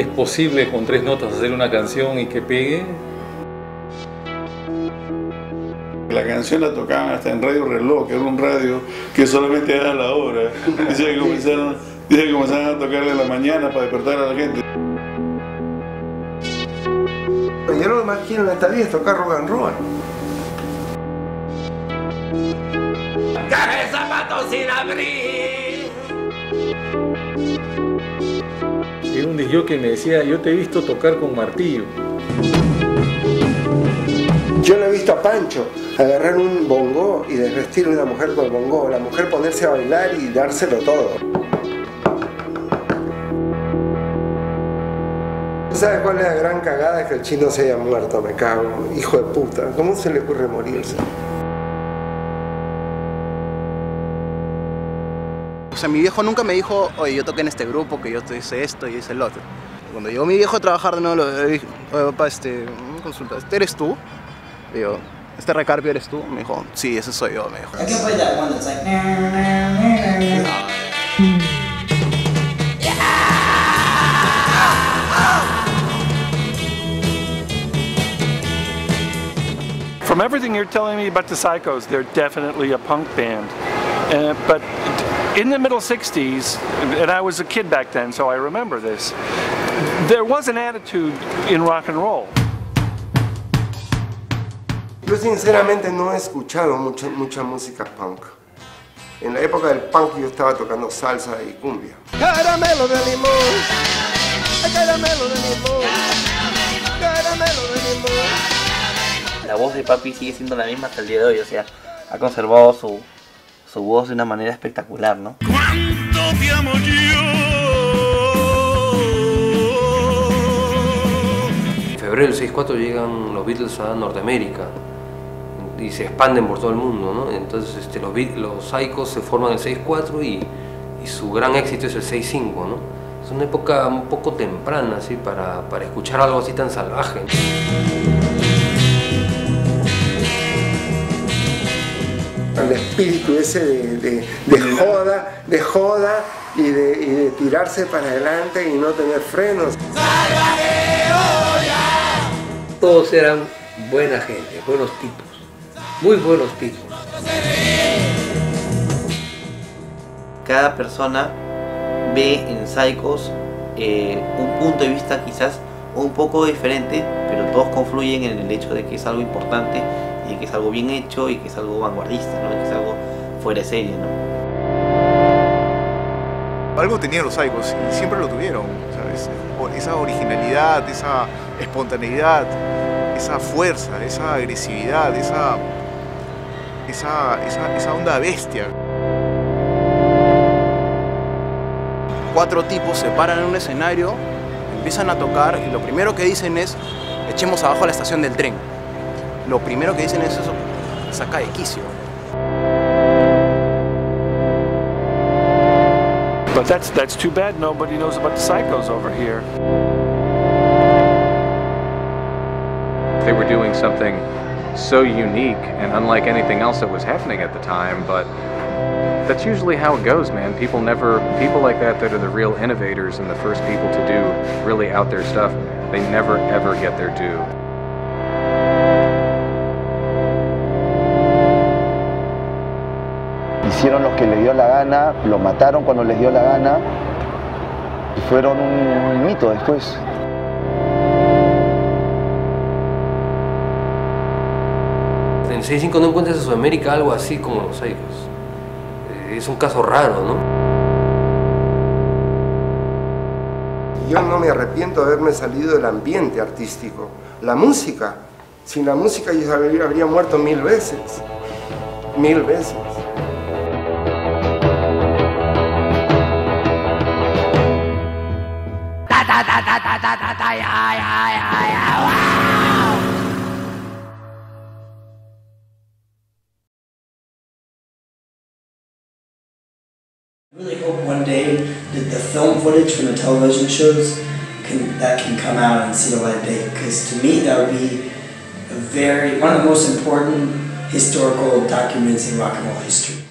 ¿Es posible con tres notas hacer una canción y que pegue? La canción la tocaban hasta en Radio Reloj, que era un radio que solamente era la hora. Decía que comenzaron, a tocar de la mañana para despertar a la gente. Yo lo más quiero en esta vida es tocar rock and roll. Caja zapatos sin abrir. Era un disc que me decía, yo te he visto tocar con martillo. Yo lo he visto a Pancho agarrar un bongo y desvestir a una mujer con el bongo, la mujer ponerse a bailar y dárselo todo. ¿Sabes cuál es la gran cagada? Es que el chino se haya muerto, me cago. Hijo de puta, ¿cómo se le ocurre morirse? O sea, mi viejo nunca me dijo, oye, yo toqué en este grupo, que yo hice esto y hice el otro. Cuando llegó mi viejo a trabajar de nuevo, le dije, oye, papá, este, consulta, ¿este eres tú? Digo, ¿este recarpio eres tú? Me dijo, sí, ese soy yo, me dijo. From everything you're telling me about the Psychos, they're definitely a punk band. Uh, but in the middle 60s, and I was a kid back then, so I remember this, there was an attitude in rock and roll. Yo sinceramente no he escuchado mucha, mucha música punk. En la época del punk yo estaba tocando salsa y cumbia. Caramelo de limón, caramelo de limón, caramelo de limón. La voz de papi sigue siendo la misma hasta el día de hoy, o sea, ha conservado su, su voz de una manera espectacular, ¿no? ¿Cuánto te amo yo? En febrero del 64 llegan los Beatles a Norteamérica y se expanden por todo el mundo, ¿no? Entonces este, los, los Psychos se forman el 6-4 y, y su gran éxito es el 6-5, ¿no? Es una época un poco temprana, así, para, para escuchar algo así tan salvaje. El espíritu ese de, de- de joda, de joda y de, y de tirarse para adelante y no tener frenos. Todos eran buena gente, buenos tipos, muy buenos tipos. Cada persona ve en Psychos eh, un punto de vista quizás un poco diferente, pero todos confluyen en el hecho de que es algo importante y que es algo bien hecho y que es algo vanguardista, ¿no? que es algo fuera de serie. ¿no? Algo tenían los Psychos y siempre lo tuvieron, Esa originalidad, esa espontaneidad, esa fuerza, esa agresividad, esa, esa, esa, esa onda bestia. Cuatro tipos se paran en un escenario, empiezan a tocar y lo primero que dicen es, echemos abajo a la estación del tren. Lo primero que dicen es eso, saca de quicio. But that's that's too bad nobody knows about the Psychos over here. They were doing something so unique and unlike anything else that was happening at the time, but that's usually how it goes, man. People never, people like that that are the real innovators and the first people to do really out there stuff, they never ever get their due. Hicieron lo que les dio la gana, lo mataron cuando les dio la gana y fueron un mito después. En el 6-5 no encuentras en Sudamérica algo así como los Psychos. Eh, Es un caso raro, ¿no? Yo no me arrepiento de haberme salido del ambiente artístico. La música. Sin la música yo habría muerto mil veces. Mil veces. Really hope one day that the film footage from the television shows can that can come out and see the light of day. Because to me, that would be a very one of the most important historical documents in rock and roll history.